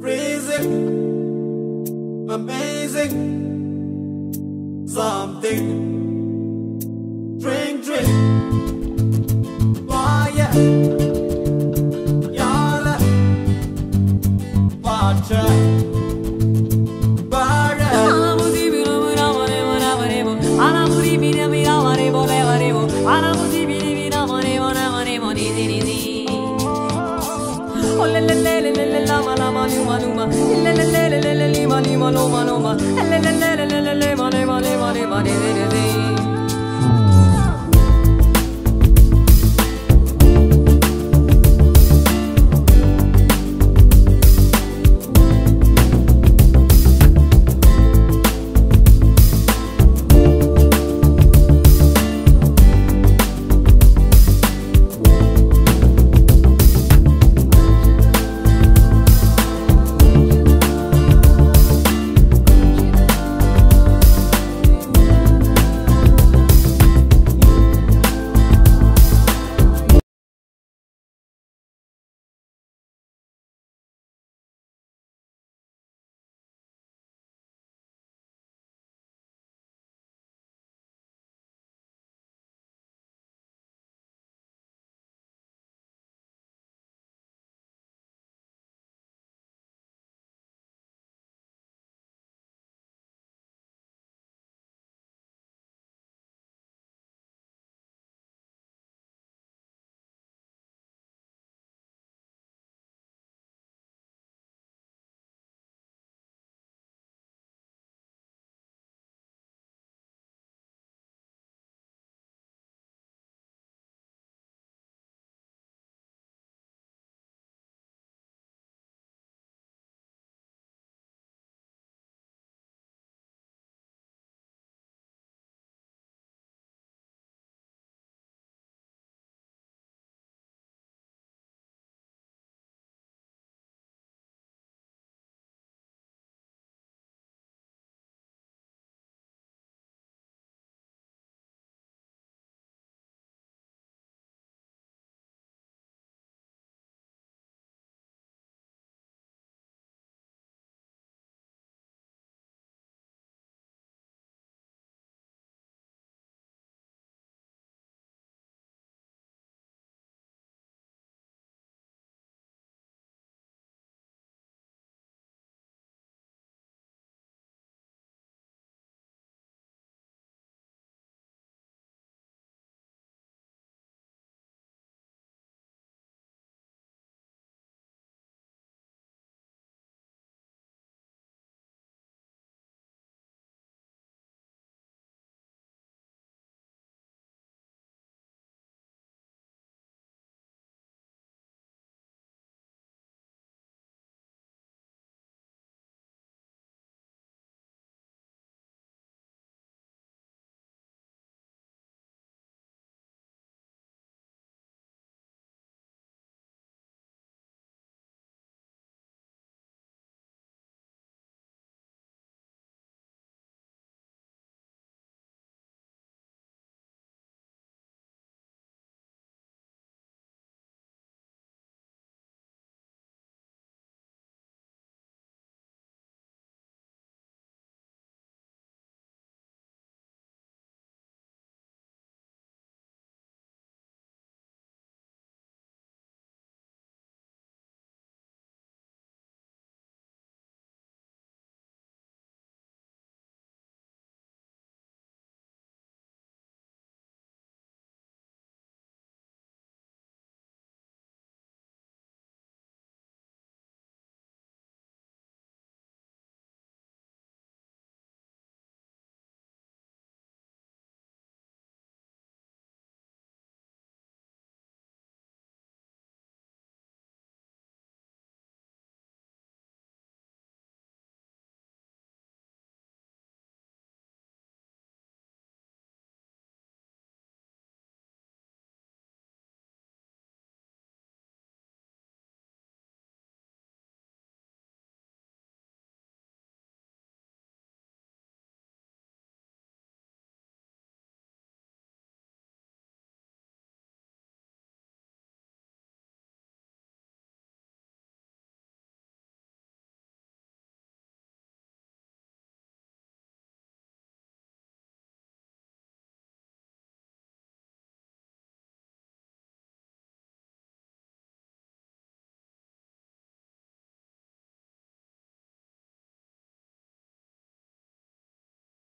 Freezing, amazing, something. Drink, drink, fire, yalla, water, Oh,